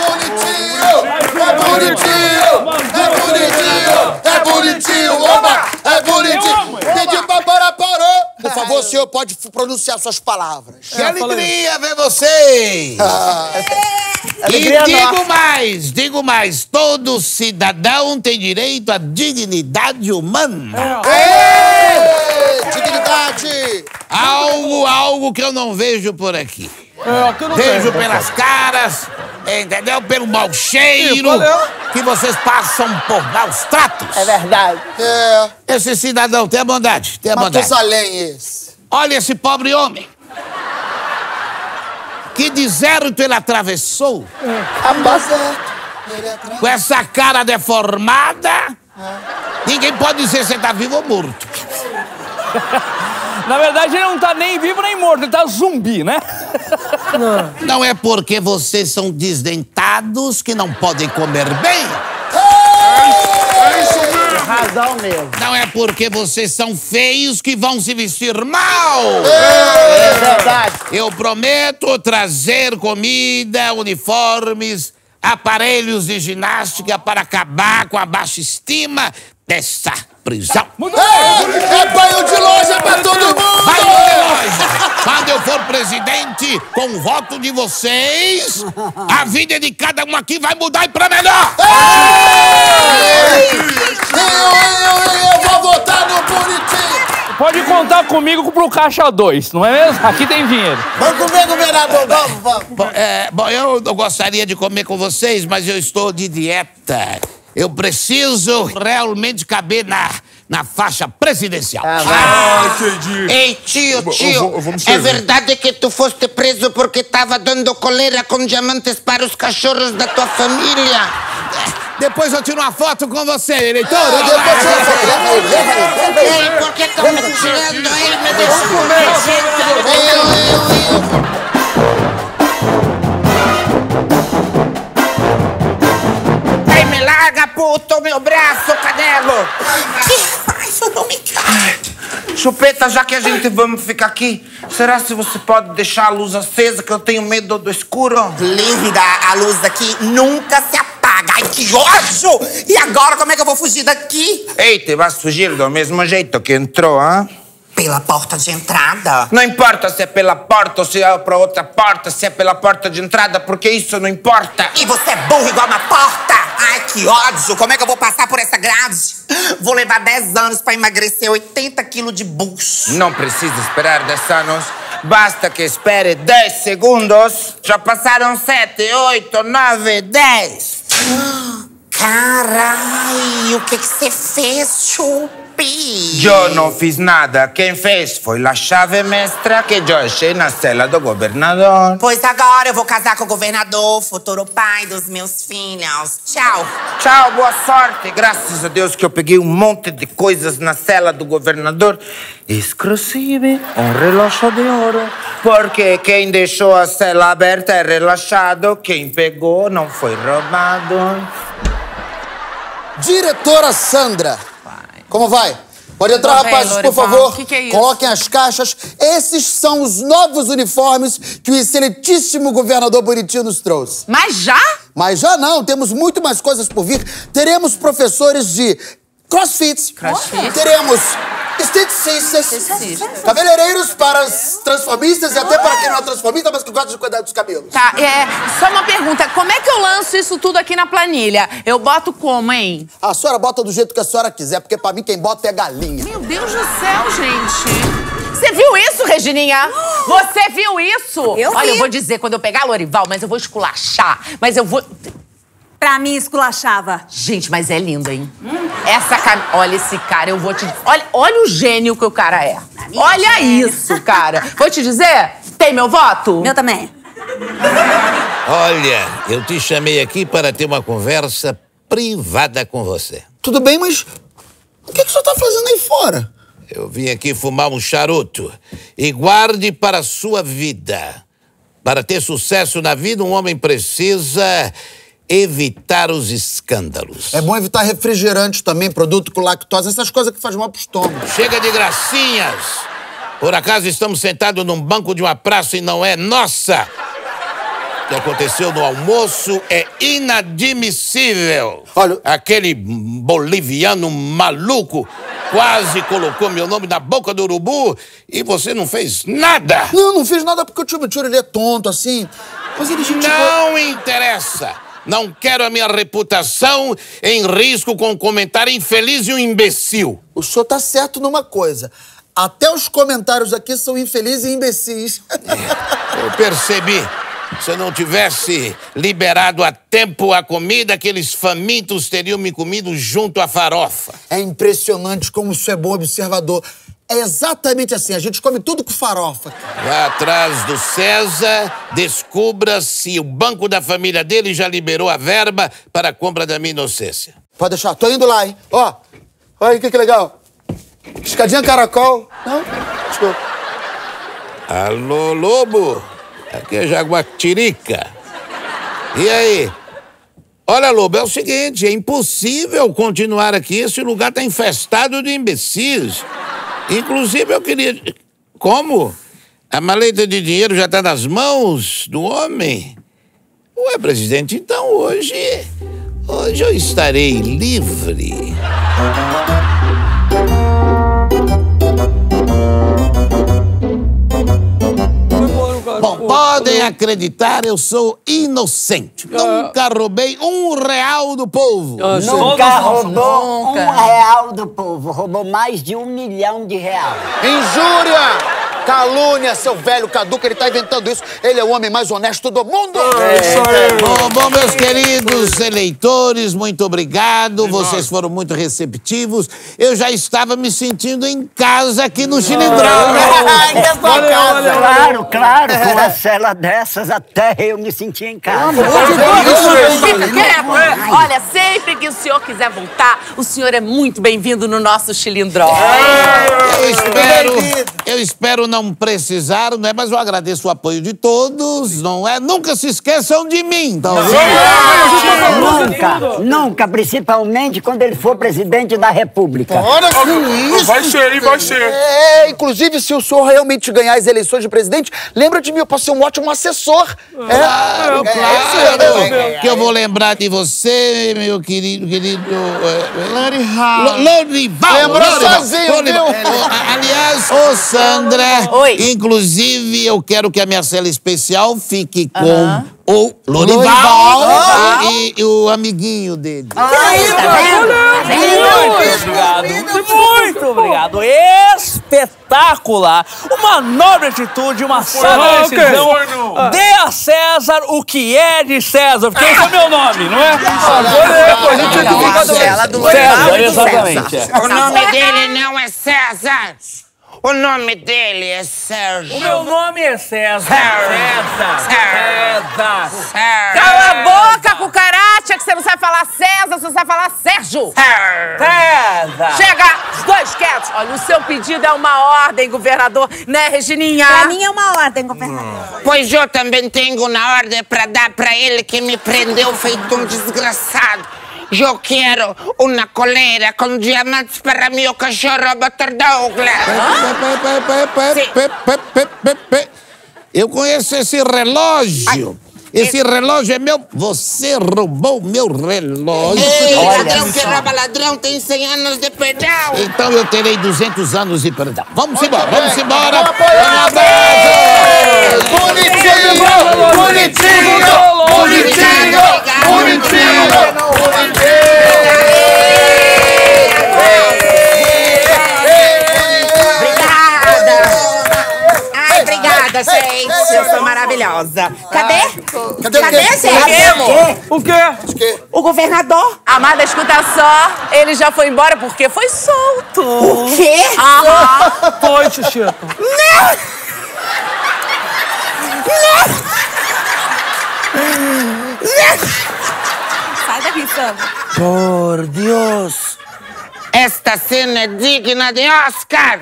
bonitinho! É bonitinho! É bonitinho! É bonitinho! Oba! É bonitinho! Pedi pra parar, parou! Por favor, o senhor pode pronunciar suas palavras. Que alegria ver vocês! E Alegria digo nossa. mais, digo mais, todo cidadão tem direito à dignidade humana. Ê! Dignidade! Algo, algo que eu não vejo por aqui. É, tenho. pelas caras, entendeu? Pelo mau cheiro que vocês passam por maus tratos. É verdade. É. Esse cidadão, tenha bondade, tenha bondade. Matusalém esse. Olha esse pobre homem. Que deserto ele atravessou. Com essa cara deformada. Ninguém pode dizer se ele tá vivo ou morto. Na verdade, ele não tá nem vivo nem morto, ele tá zumbi, né? Não é porque vocês são desdentados que não podem comer bem. Razão mesmo. Não é porque vocês são feios que vão se vestir mal. É verdade. Eu prometo trazer comida, uniformes, aparelhos de ginástica para acabar com a baixa estima dessa prisão. É, é banho de loja pra todo mundo! Vai, Loja! Quando eu for presidente, com o voto de vocês, a vida de cada um aqui vai mudar e pra melhor! Eu, eu, eu, eu vou votar no bonitinho! Pode contar comigo pro caixa 2, não é mesmo? Aqui tem dinheiro. Vamos comer, governador, vamos, vamos. Bom, é, bom, eu gostaria de comer com vocês, mas eu estou de dieta. Eu preciso realmente caber na, na faixa presidencial. Ah, entendi. Ei, tio, Eu tio, vou- eu vou me é verdade que tu foste preso porque tava dando coleira com diamantes para os cachorros da tua família? Depois eu tiro uma foto com você, eleitor. Depois ele, leva ele. Ei, por que estão me tirando ele? Me deixa Eu, eu, eu. Puto, meu braço, faz? Eu não me quero. Chupeta, já que a gente vamos ficar aqui, será se você pode deixar a luz acesa que eu tenho medo do escuro? Linda, a luz daqui nunca se apaga. Ai, que ódio! E agora, como é que eu vou fugir daqui? Ei, te vas fugir do mesmo jeito que entrou, hã? Pela porta de entrada. Não importa se é pela porta ou se é pra outra porta, se é pela porta de entrada, porque isso não importa. E você é burro igual uma porta. Ai, que ódio! Como é que eu vou passar por essa grade? Vou levar 10 anos pra emagrecer 80 quilos de bucho. Não precisa esperar 10 anos. Basta que espere 10 segundos. Já passaram 7, 8, 9, 10. Carai, o que que você fez, Eu não fiz nada. Quem fez foi a chave mestra que eu achei na cela do governador. Pois agora eu vou casar com o governador, futuro pai dos meus filhos. Tchau. Tchau, boa sorte. Graças a Deus que eu peguei um monte de coisas na cela do governador. Inclusive um relógio de ouro. Porque quem deixou a cela aberta é relaxado. Quem pegou não foi roubado. Diretora Sandra. Como vai? Pode entrar, Tô bem, rapazes, por favor. Que que é isso? Coloquem as caixas. Esses são os novos uniformes que o excelentíssimo governador Bonitinho nos trouxe. Mas já? Mas já não, temos muito mais coisas por vir. Teremos professores de crossfit. Crossfit. Teremos esteticistas. Cabeleireiros para transformistas e até para quem não é transformista, mas que gosta de cuidar dos cabelos. Tá, é. Só uma pergunta. Como é que eu lanço isso tudo aqui na planilha? Eu boto como, hein? A senhora bota do jeito que a senhora quiser, porque pra mim quem bota é galinha. Meu Deus do céu, gente. Você viu isso, Regininha? Você viu isso? Eu Olha, vi. eu vou dizer quando eu pegar a Lorival, mas eu vou esculachar. Mas eu vou. Pra mim, esculachava. Gente, mas é lindo, hein? Essa cam... Olha esse cara, eu vou te. Olha, olha o gênio que o cara é. Olha gênio. isso, cara. Vou te dizer, tem meu voto? Meu também. Olha, eu te chamei aqui para ter uma conversa privada com você. Tudo bem, mas o que, que o senhor tá fazendo aí fora? Eu vim aqui fumar um charuto. E guarde para a sua vida. Para ter sucesso na vida, um homem precisa evitar os escândalos. É bom evitar refrigerante também, produto com lactose, essas coisas que fazem mal pro estômago. Chega de gracinhas! Por acaso estamos sentados num banco de uma praça e não é nossa? que aconteceu no almoço é inadmissível. Olha- Aquele boliviano maluco quase colocou meu nome na boca do urubu e você não fez nada. Não, não fiz nada porque o tio Tio ele é tonto, assim. Mas ele, gente... Não interessa. Não quero a minha reputação em risco com um comentário infeliz e um imbecil. O senhor tá certo numa coisa. Até os comentários aqui são infelizes e imbecis. Eu percebi. Se eu não tivesse liberado a tempo a comida, aqueles famintos teriam me comido junto à farofa. É impressionante como isso é bom observador. É exatamente assim, a gente come tudo com farofa. Vá atrás do César, descubra se o banco da família dele já liberou a verba para a compra da minha inocência. Pode deixar, tô indo lá, hein? Ó, olha aí que, que legal. Escadinha caracol. Não? Desculpa. Alô, Lobo? Aqui é Jaguatirica. E aí? Olha, Lobo, é o seguinte, é impossível continuar aqui, esse lugar tá infestado de imbecis. Inclusive, eu queria... Como? A maleta de dinheiro já tá nas mãos do homem? Ué, presidente, então hoje... Hoje eu estarei livre. Podem acreditar, eu sou inocente. Nunca roubei um real do povo. Nunca roubou um real do povo. Roubou mais de um milhão de reais. Injúria! Calúnia, seu velho caduco, ele tá inventando isso. Ele é o homem mais honesto do mundo. Bom, bom, meus queridos eleitores, muito obrigado. Vocês foram muito receptivos. Eu já estava me sentindo em casa aqui no Chilindrão. Claro, claro. Com uma cela dessas, até eu me senti em casa. Quieto. Olha, sempre que o senhor quiser voltar, o senhor é muito bem-vindo no nosso Chilindró. Eu espero, eu espero não precisar, não é? Mas eu agradeço o apoio de todos, não é? Nunca se esqueçam de mim, tá? Nunca, nunca, principalmente quando ele for presidente da República. Isso! Vai ser, hein? Vai ser. É, inclusive, se o senhor realmente ganhar as eleições de presidente, lembra de mim, eu posso ser um ótimo assessor. É, Claro, é, claro, que eu vou lembrar de você, meu querido, querido... Lorival. Lorival. Lembrou sozinho, viu? A- Aliás, ô Sandra, Oi. inclusive eu quero que a minha cela especial fique com o Lorival, Lorival. E, e o amiguinho dele. Muito obrigado. Muito obrigado. Espetacular. Uma nobre atitude, uma sábia decisão. Dê a César o que é de César, porque esse é o meu nome, não é? Cela do César, Lorival e do exatamente. é. O nome dele não é César. O nome dele é Sérgio. O meu nome é César. César. César. César. Cala a boca, cucaracha, que você não sabe falar César, você sabe falar Sérgio. César. Chega, os dois quietos. Olha, o seu pedido é uma ordem, governador, né, Regininha? Pra mim é uma ordem, governador. Pois eu também tenho na ordem para dar para ele que me prendeu feito um desgraçado. Eu quero uma coleira com diamantes para meu cachorro Dr. Douglas. Eu conheço esse relógio. Esse relógio é meu. Você roubou meu relógio. Ei, ladrão que rouba ladrão tem 100 anos de perdão. Então eu terei 200 anos de perdão. Vamos embora, vamos embora. Apoiar. Bonitinho! Bonitinho! Bonitinho! Bonitinho! Cadê o Cadê, quê? O quê? O governador. Amada, escuta só. Ele já foi embora porque foi solto. O quê? Aham. Foi, Xuxito. Sai daqui, Sandra. Por Deus. Esta cena é digna de Oscar.